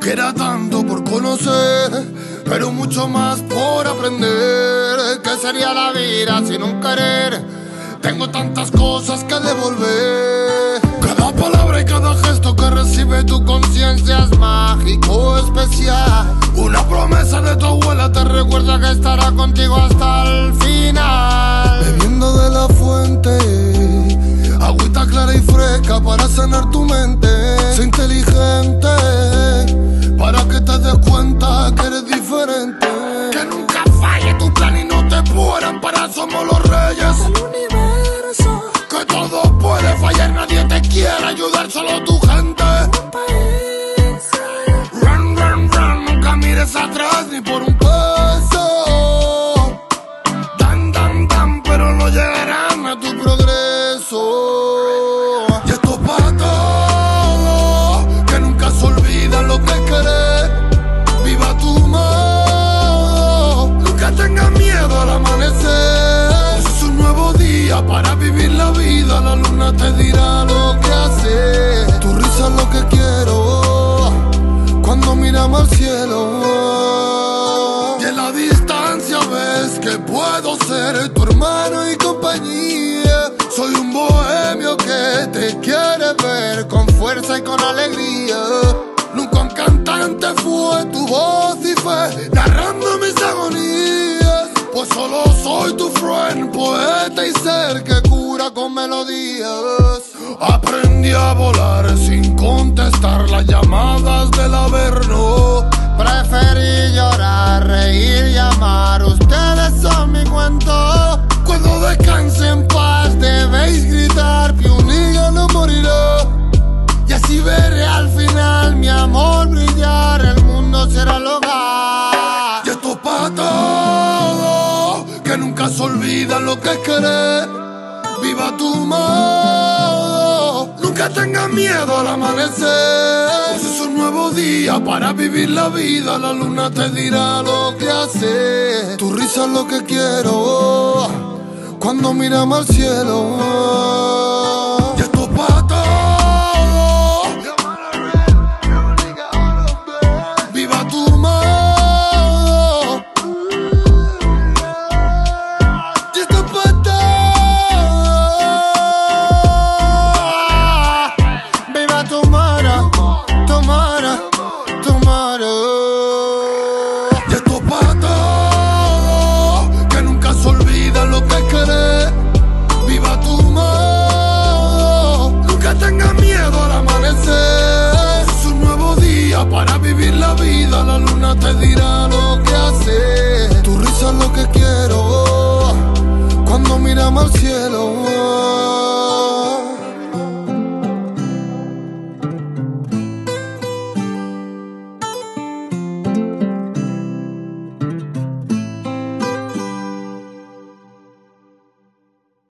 Queda tanto por conocer, pero mucho más por aprender. ¿Qué sería la vida sin un querer? Tengo tantas cosas que devolver. Cada palabra y cada gesto que recibe tu conciencia es mágico, especial. Una promesa de tu abuela te recuerda que estará contigo hasta el final. Bebiendo de la somos los reyes. El universo, Que todo puede fallar, nadie te quiere ayudar, solo tu gente. Y en la distancia ves que puedo ser tu hermano y compañía. Soy un bohemio que te quiere ver con fuerza y con alegría. Nunca un cantante fue tu voz y fe, narrando mis agonías. Pues solo soy tu friend, poeta y ser que cura con melodías. Aprendí a volar sin contestar Es que nunca se olvida lo que querés. Viva tu modo, nunca tengas miedo al amanecer. Pues es un nuevo día para vivir la vida, la luna te dirá lo que hacer. Tu risa es lo que quiero cuando miramos al cielo. no te dirá